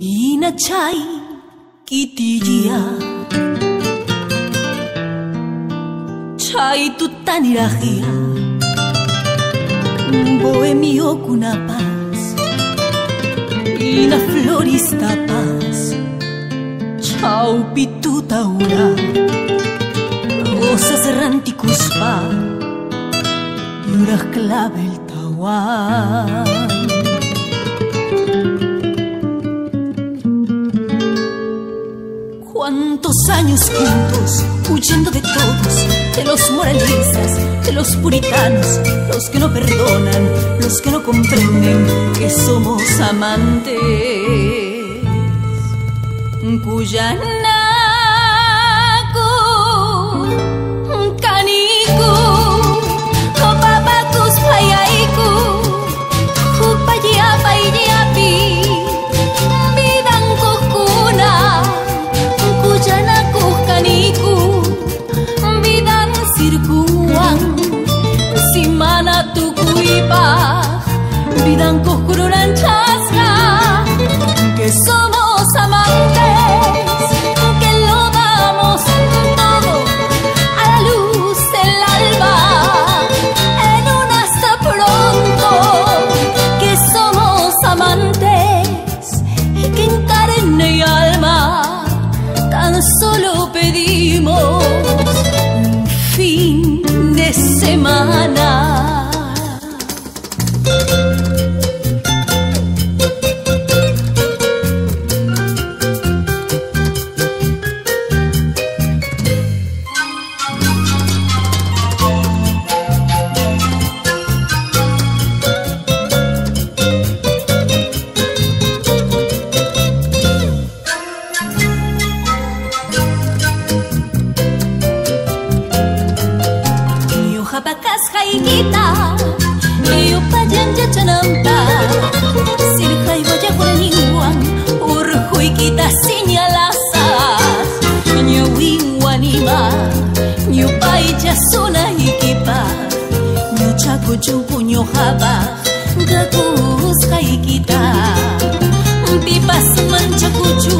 Inachay kitiya Chay tutanirajia. Bohemio kuna paz Ina florista paz Chau pituta ura Rosas ranticuspa Yuras clave el Cuántos años juntos, huyendo de todos, de los moralistas, de los puritanos, los que no perdonan, los que no comprenden que somos amantes. Vidan chasca que somos amantes, que lo damos todo a la luz del alba, en un hasta pronto, que somos amantes que en carne y alma tan solo pedimos un fin de semana. Papakas kay kita Iyo pa dyan dyan chanamta Sirkay mo dyan kita sinyalasas Nyawing wanima Nyupay jasuna hikipa Nyuchako chumpu nyohaba gakus kay kita. Pipas manchakuchu